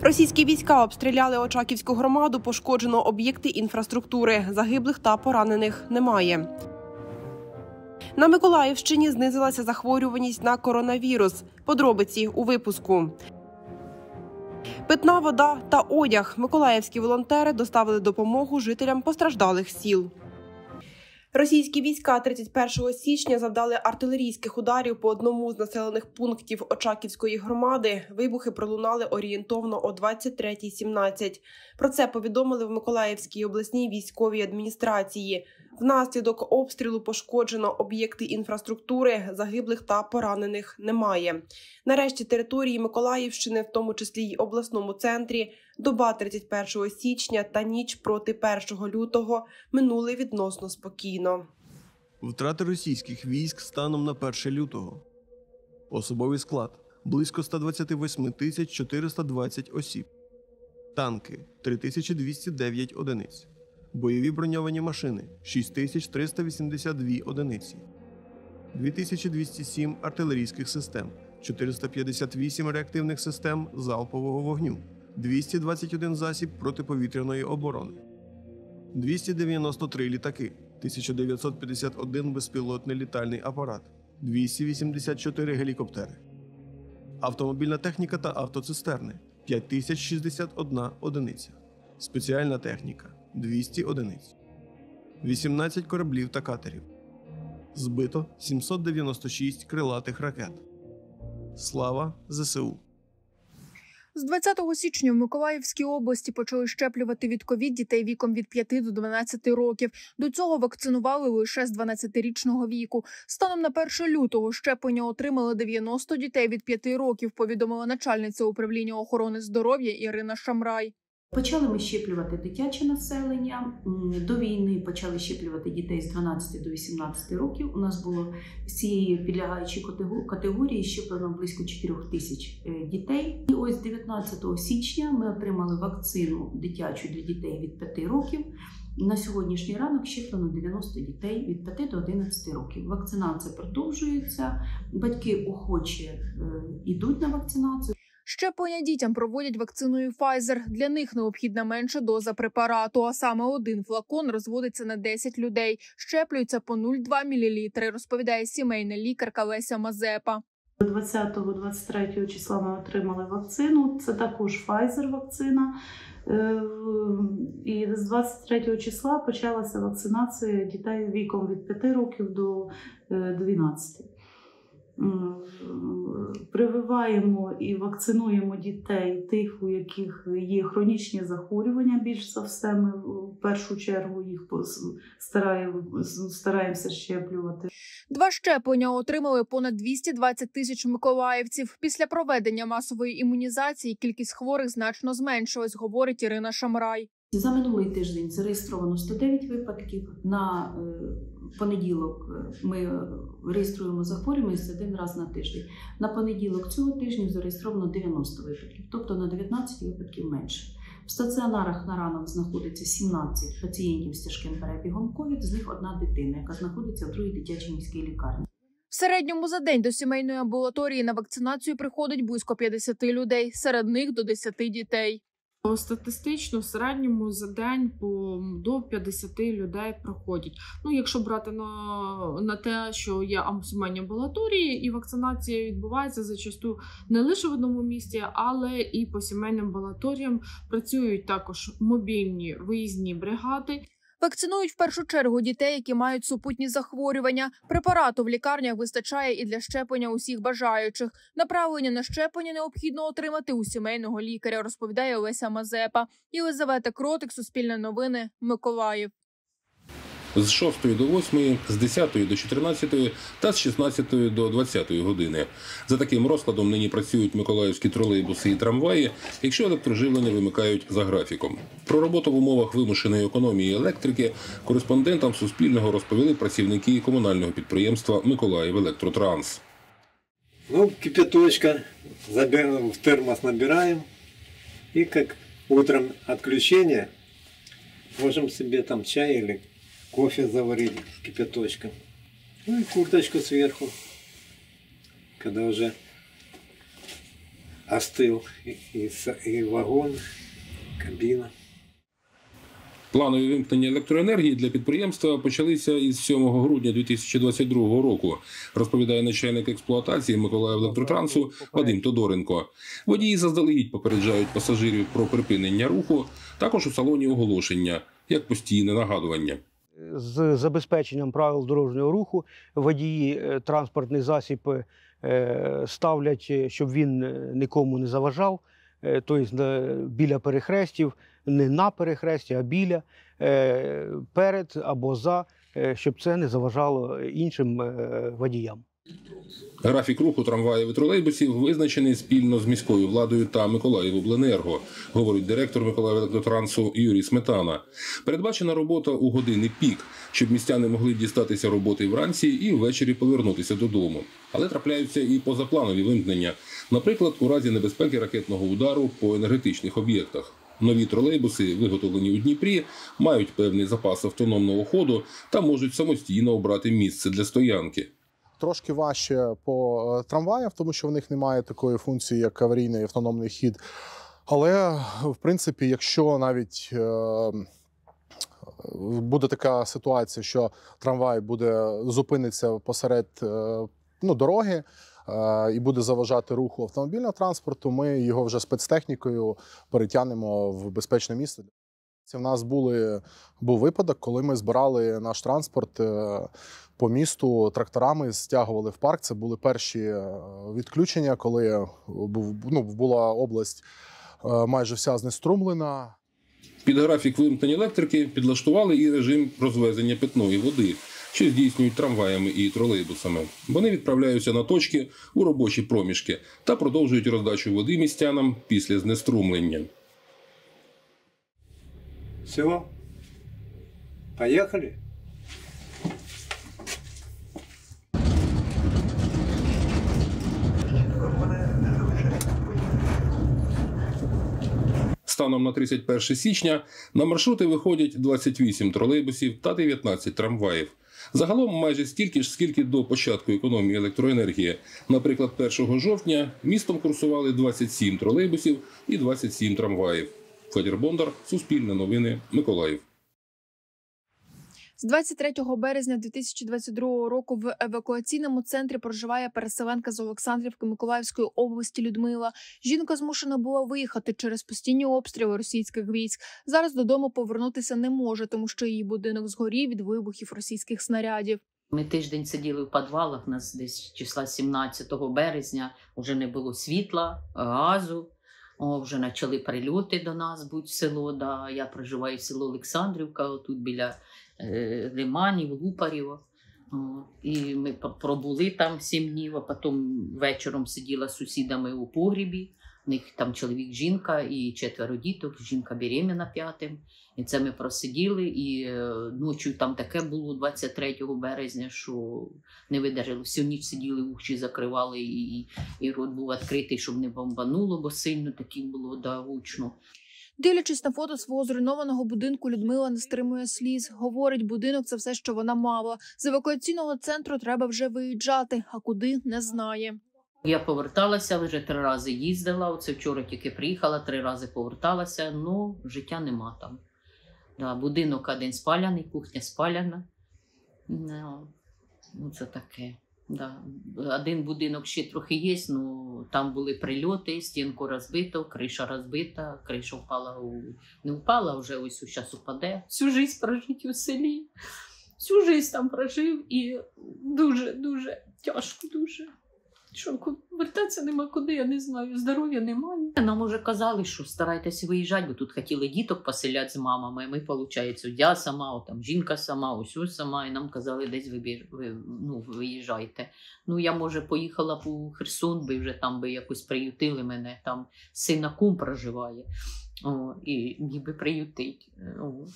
Російські війська обстріляли Очаківську громаду, пошкоджено об'єкти інфраструктури. Загиблих та поранених немає. На Миколаївщині знизилася захворюваність на коронавірус. Подробиці у випуску. Питна вода та одяг. Миколаївські волонтери доставили допомогу жителям постраждалих сіл. Російські війська 31 січня завдали артилерійських ударів по одному з населених пунктів Очаківської громади. Вибухи пролунали орієнтовно о 23.17. Про це повідомили в Миколаївській обласній військовій адміністрації. Внаслідок обстрілу пошкоджено об'єкти інфраструктури, загиблих та поранених немає. Нарешті території Миколаївщини, в тому числі й обласному центрі, доба 31 січня та ніч проти 1 лютого минули відносно спокійно. Втрати російських військ станом на 1 лютого. Особовий склад близько 128 тисяч 420 осіб. Танки 3209 одиниць. Бойові броньовані машини 6382 одиниці. 2207 артилерійських систем, 458 реактивних систем залпового вогню, 221 засіб протиповітряної оборони, 293 літаки, 1951 безпілотний літальний апарат, 284 гелікоптери, автомобільна техніка та автоцистерни 5061 одиниця, спеціальна техніка 200 одиниць, 18 кораблів та катерів. Збито 796 крилатих ракет. Слава ЗСУ! З 20 січня в Миколаївській області почали щеплювати від ковід дітей віком від 5 до 12 років. До цього вакцинували лише з 12-річного віку. Станом на 1 лютого щеплення отримали 90 дітей від 5 років. Повідомила начальниця управління охорони здоров'я Ірина Шамрай. Почали ми щеплювати дитяче населення. До війни почали щеплювати дітей з 12 до 18 років. У нас було з цієї підлягаючої категорії щеплено близько 4 тисяч е, дітей. І ось 19 січня ми отримали вакцину дитячу для дітей від 5 років. На сьогоднішній ранок щеплено 90 дітей від 5 до 11 років. Вакцинація продовжується. Батьки охоче е, йдуть на вакцинацію. Щеплення дітям проводять вакциною Pfizer. Для них необхідна менша доза препарату, а саме один флакон розводиться на 10 людей. Щеплюються по 0,2 мл, розповідає сімейна лікарка Леся Мазепа. 20-23 числа ми отримали вакцину. Це також Pfizer вакцина. Е, І з 23 числа почалася вакцинація дітей віком від 5 років до е, 12. Прививаємо і вакцинуємо дітей тих, у яких є хронічні захворювання. Більш за все, ми в першу чергу їх стараємося щеплювати. Два щеплення отримали понад 220 тисяч миколаївців. Після проведення масової імунізації кількість хворих значно зменшилась, говорить Ірина Шамрай. За минулий тиждень зареєстровано 109 випадків. На е, понеділок е, ми реєструємо захворюваність один раз на тиждень. На понеділок цього тижня зареєстровано 90 випадків, тобто на 19 випадків менше. В стаціонарах на ранок знаходиться 17 пацієнтів з тяжким перебігом ковід, з них одна дитина, яка знаходиться в другій дитячій міській лікарні. В середньому за день до сімейної амбулаторії на вакцинацію приходить близько 50 людей, серед них до 10 дітей. Статистично в середньому за день по до 50 людей проходять. Ну, якщо брати на, на те, що є амсумені амбулаторії, і вакцинація відбувається зачасту не лише в одному місті, але і по сімейним амбулаторіям працюють також мобільні виїзні бригади. Вакцинують в першу чергу дітей, які мають супутні захворювання. Препарату в лікарнях вистачає і для щеплення усіх бажаючих. Направлення на щеплення необхідно отримати у сімейного лікаря, розповідає Олеся Мазепа. Єлизавета Кротик, Суспільне новини, Миколаїв. З 6 до 8, з 10 до 14 та з 16 до 20 години. За таким розкладом нині працюють миколаївські тролейбуси і трамваї, якщо електроживлення вимикають за графіком. Про роботу в умовах вимушеної економії електрики кореспондентам Суспільного розповіли працівники комунального підприємства Миколаїв Електротранс. Ну, кипяточка забираем, в термос набираем. И как утром отключение, можем себе там чай или кофе заварить с кипяточком. Ну и курточку сверху, когда уже остыл и, и и вагон, кабина. Планові вимкнення електроенергії для підприємства почалися із 7 грудня 2022 року, розповідає начальник експлуатації Миколаїв електротрансу Вадим Тодоренко. Водії заздалегідь попереджають пасажирів про припинення руху, також у салоні оголошення як постійне нагадування. З забезпеченням правил дорожнього руху водії е, транспортний засіб е, ставлять, е, щоб він нікому не заважав. Тобто біля перехрестів, не на перехресті, а біля, перед або за, щоб це не заважало іншим водіям. Графік руху трамваїв і тролейбусів визначений спільно з міською владою та Миколаївобленерго, говорить директор Миколаївелектротрансу Юрій Сметана. Передбачена робота у години пік, щоб містяни могли дістатися роботи вранці і ввечері повернутися додому. Але трапляються і позапланові вимкнення, наприклад, у разі небезпеки ракетного удару по енергетичних об'єктах. Нові тролейбуси, виготовлені у Дніпрі, мають певний запас автономного ходу та можуть самостійно обрати місце для стоянки. Трошки важче по е, трамваям, тому що в них немає такої функції, як аварійний автономний хід. Але, в принципі, якщо навіть е, буде така ситуація, що трамвай буде зупиниться посеред е, ну, дороги і буде заважати руху автомобільного транспорту, ми його вже спецтехнікою перетягнемо в безпечне місце. Це в нас були, був випадок, коли ми збирали наш транспорт по місту тракторами, стягували в парк. Це були перші е, відключення, коли ну, була область е, майже вся знеструмлена. Під графік вимкнення електрики підлаштували і режим розвезення питної води, що здійснюють трамваями і тролейбусами. Вони відправляються на точки у робочі проміжки та продовжують роздачу води містянам після знеструмлення. Все. Поехали. Станом на 31 січня на маршрути виходять 28 тролейбусів та 19 трамваїв. Загалом майже стільки ж, скільки до початку економії електроенергії. Наприклад, 1 жовтня містом курсували 27 тролейбусів і 27 трамваїв. Федір Бондар, Суспільне новини, Миколаїв. З 23 березня 2022 року в евакуаційному центрі проживає переселенка з Олександрівки Миколаївської області Людмила. Жінка змушена була виїхати через постійні обстріли російських військ. Зараз додому повернутися не може, тому що її будинок згорів від вибухів російських снарядів. Ми тиждень сиділи в підвалах, нас десь числа 17 березня вже не було світла, газу. О, вже почали прильоти до нас будь село. Да. Я проживаю в село Олександрівка, тут біля Лиманів, Лупарів. І ми пробули там сім днів, а потім вечором сиділа з сусідами у погрібі. У них там чоловік, жінка і четверо діток, жінка беременна п'ятим. І це ми просиділи, і е, ночі там таке було 23 березня, що не видержали. Всю ніч сиділи, уші закривали, і, і, рот був відкритий, щоб не бомбануло, бо сильно таки було да, гучно. Дивлячись на фото свого зруйнованого будинку, Людмила не стримує сліз. Говорить, будинок це все, що вона мала. З евакуаційного центру треба вже виїжджати, а куди не знає. Я поверталася, вже три рази їздила. Оце вчора тільки приїхала, три рази поверталася, ну життя нема там. Да, будинок один спаляний, кухня спаляна. Ну, це таке. Да. Один будинок ще трохи є, ну там були прильоти, стінку розбито, криша розбита, криша впала у не впала, вже ось зараз упаде. Всю життя прожить у селі. Всю життя там прожив і дуже, дуже тяжко, дуже. Що вертатися нема куди, я не знаю. Здоров'я немає. Нам уже казали, що старайтеся виїжджати, бо тут хотіли діток поселяти з мамами. Ми, виходить, я сама, о, там жінка сама, ось сама, і нам казали, десь вибіж, ви, ну, виїжджайте. Ну, я, може, поїхала у Херсон, би вже там би якось приютили мене. Там сина кум проживає. О, і ніби приютить. О.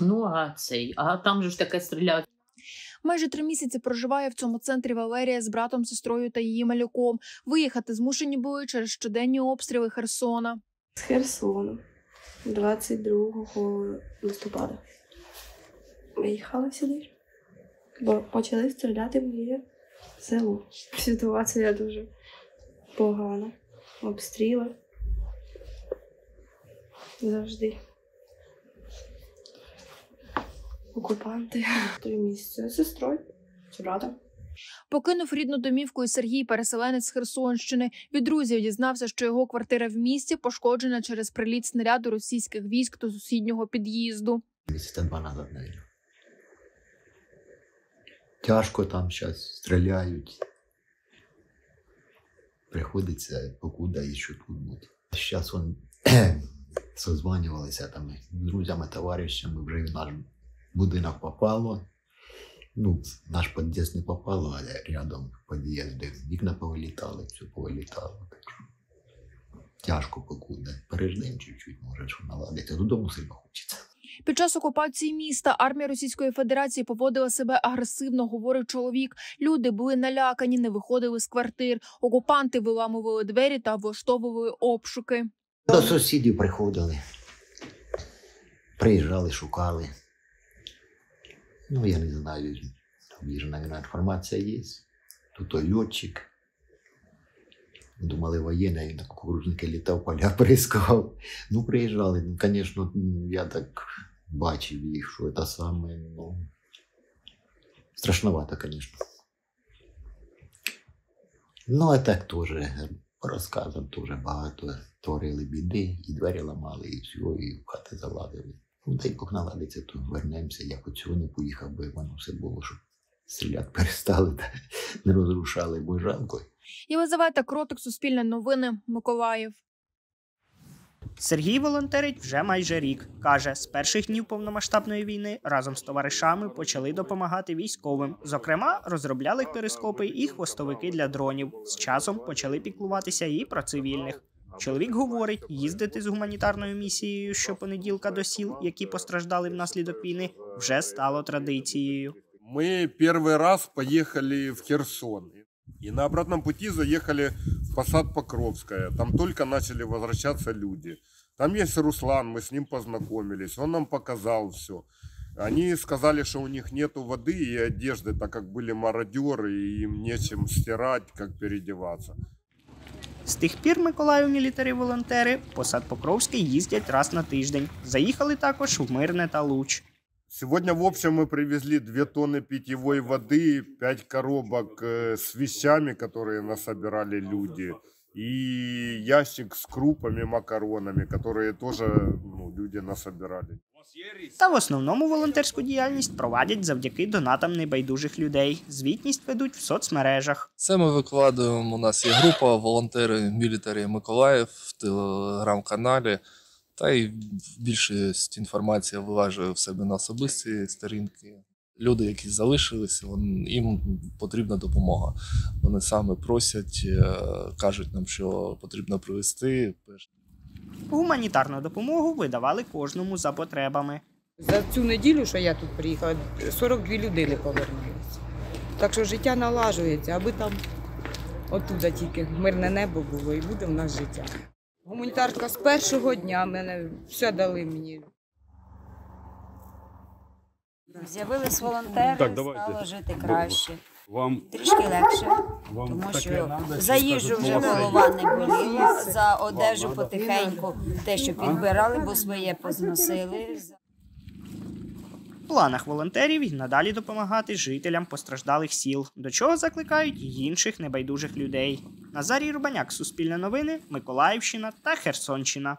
Ну, а цей, а там же ж таке стріляють. Майже три місяці проживає в цьому центрі Валерія з братом, сестрою та її малюком. Виїхати змушені були через щоденні обстріли Херсона. з Херсону 22 листопада. Виїхали сюди, бо почали стріляти в моє село. Ситуація дуже погана. обстріли. Завжди. Окупанти. Три місяці з сестрою чи братом. Покинув рідну домівку і Сергій, переселенець з Херсонщини. Від друзів дізнався, що його квартира в місті пошкоджена через приліт снаряду російських військ до сусіднього під'їзду. Місяця два назад, навіть. Тяжко там зараз стріляють. Приходиться покуда і що тут бути. Зараз он созванювалися там з друзями, товаришами, вже в наш будинок попало. Ну, наш під'їзд не попало, але рядом під'їзди вікна повилітали, все повилітало. Так що тяжко покуда. Переждемо чуть-чуть, може, що наладиться. Додому сильно хочеться. Під час окупації міста армія Російської Федерації поводила себе агресивно, говорить чоловік. Люди були налякані, не виходили з квартир. Окупанти виламували двері та влаштовували обшуки. До сусідів приходили. Приїжджали, шукали. Ну, я не знаю, є ж, мабуть, інформація є. Тут льотчик. Думали, воєнний, на кукурудзники літав, поля прискав. Ну, приїжджали. Ну, звісно, я так бачив їх, що це саме, ну. Страшновато, звісно. Ну, а так теж по розказам теж багато творили біди, і двері ламали, і все, і в хати заладили. Ну, дай Бог наладиться, то вернемося. Я хоч сьогодні поїхав, би воно все було, щоб стріляти перестали та не розрушали, бо жалко. Єлизавета Кротик, Суспільне новини, Миколаїв. Сергій волонтерить вже майже рік. Каже, з перших днів повномасштабної війни разом з товаришами почали допомагати військовим. Зокрема, розробляли перископи і хвостовики для дронів. З часом почали піклуватися і про цивільних. Чоловік говорить, їздити з гуманітарною місією щопонеділка до сіл, які постраждали внаслідок війни, вже стало традицією. Мы первый раз поехали в Херсон. И на обратном пути заехали в Посад Покровская. Там только начали возвращаться люди. Там есть Руслан, мы с ним познакомились. Он нам показал все. Они сказали, что у них нету воды и одежды, так как были мародеры, и им нечем стирать, как переодеваться. З тих пір Миколаївні літери-волонтери в посад Покровський їздять раз на тиждень. Заїхали також в Мирне та Луч. Сегодня, в общем, мы привезли 2 тонны питьевой воды, 5 коробок э, с вещами, которые насобирали люди, и ящик с крупами, макаронами, которые тоже ну, люди насобирали. Та в основному волонтерську діяльність проводять завдяки донатам небайдужих людей. Звітність ведуть в соцмережах. Це ми викладуємо. У нас є група волонтери Мілітарі Миколаїв в телеграм-каналі. Та й більшість інформації виважує в себе на особисті сторінки. Люди, які залишилися, їм потрібна допомога. Вони саме просять, е, кажуть нам, що потрібно привезти. Гуманітарну допомогу видавали кожному за потребами. За цю неділю, що я тут приїхала, 42 людини повернулися. Так що життя налажується, аби там отуда тільки мирне небо було і буде в нас життя. Гуманітарка з першого дня мене все дали мені. З'явились волонтери, Так, стало жити краще. Вам Трішки легше, Вам тому таке що надо, за чи їжу скажуть, вже голова не боліла, за одежу потихеньку, те, що підбирали, бо своє позносили. В планах волонтерів і надалі допомагати жителям постраждалих сіл, до чого закликають й інших небайдужих людей. Назарій Рубаняк, Суспільне новини, Миколаївщина та Херсонщина.